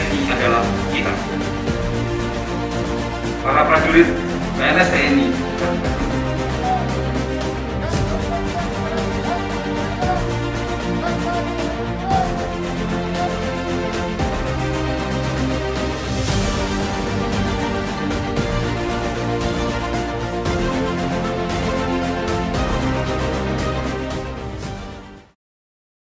TNI adalah kita. Para prajurit PNS